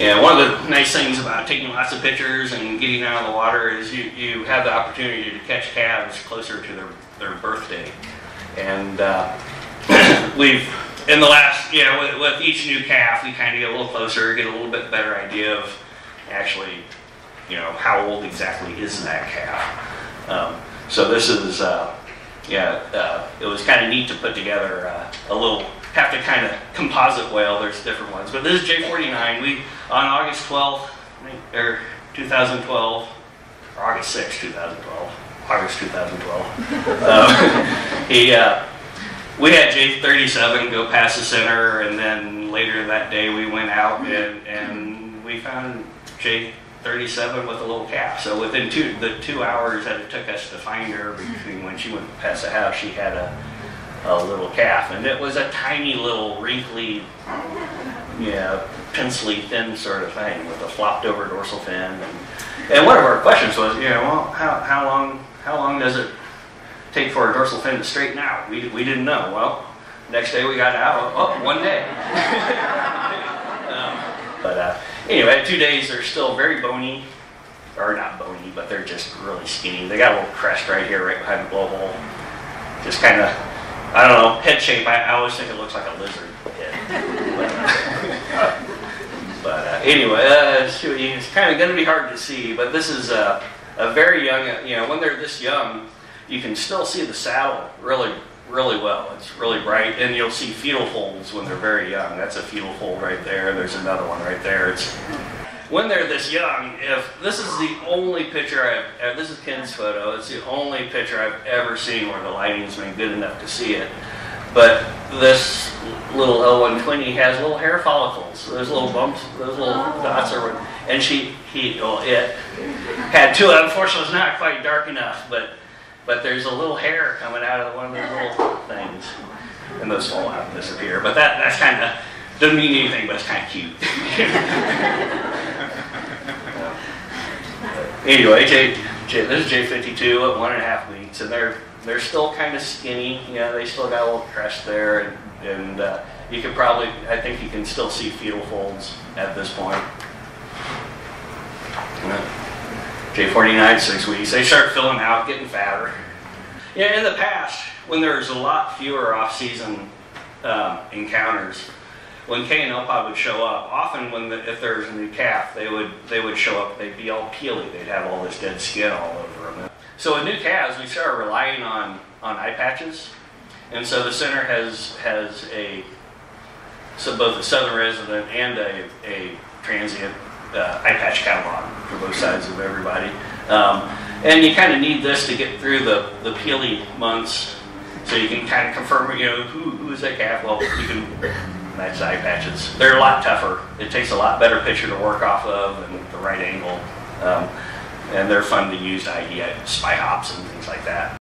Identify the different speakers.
Speaker 1: And one of the nice things about taking lots of pictures and getting out of the water is you, you have the opportunity to catch calves closer to their, their birthday. And uh, we've, in the last, you know, with, with each new calf, we kind of get a little closer, get a little bit better idea of actually, you know, how old exactly is that calf. Um, so this is, uh, yeah, uh, it was kind of neat to put together uh, a little, have to kind of composite whale, there's different ones. But this is J49. We, on August 12th, or 2012, or August 6, 2012, August 2012, um, he, uh, we had J37 go past the center, and then later that day we went out and, and we found J37 with a little calf. So within two, the two hours that it took us to find her between when she went past the house, she had a, a little calf. And it was a tiny little wrinkly, yeah, pencily thin sort of thing with a flopped over dorsal fin. And, and one of our questions was, you know, well, how, how long, how long does it take for a dorsal fin to straighten out? We, we didn't know. Well, next day we got out, oh, one day. um, but uh, anyway, two days they're still very bony, or not bony, but they're just really skinny. They got a little crest right here, right behind the blowhole. Just kind of, I don't know, head shape. I, I always think it looks like a lizard head. But, uh, anyway, uh, it's, kind of going to be hard to see, but this is a, a very young, you know, when they're this young, you can still see the saddle really, really well. It's really bright, and you'll see fetal folds when they're very young. That's a fetal fold right there. There's another one right there. It's when they're this young. If this is the only picture I've, uh, this is Ken's photo. It's the only picture I've ever seen where the lighting's been good enough to see it. But this little L120 has little hair follicles. Those little bumps, those little dots are, and she, he, well, it had two. Unfortunately, it's not quite dark enough, but but there's a little hair coming out of one of those little things, and those fall out and disappear. But that that's kind of doesn't mean anything, but it's kind of cute. anyway, J, J, this is J52 at one and a half weeks, and they're they're still kind of skinny. You know, they still got a little crest there, and, and uh, you can probably, I think you can still see fetal folds at this point. J49, six weeks. They start filling out, getting fatter. Yeah, in the past, when there's a lot fewer off-season um, encounters, when K and L pod would show up, often when the, if there was a new calf, they would they would show up. They'd be all peely. They'd have all this dead skin all over them. So with new calves, we started relying on on eye patches, and so the center has has a so both a southern resident and a, a transient uh, eye patch catalog for both sides of everybody. Um, and you kind of need this to get through the, the peely months so you can kind of confirm, you know, who, who is that calf? Well, you can match eye patches. They're a lot tougher. It takes a lot better picture to work off of and the right angle. Um, and they're fun to use to ID spy hops and things like that.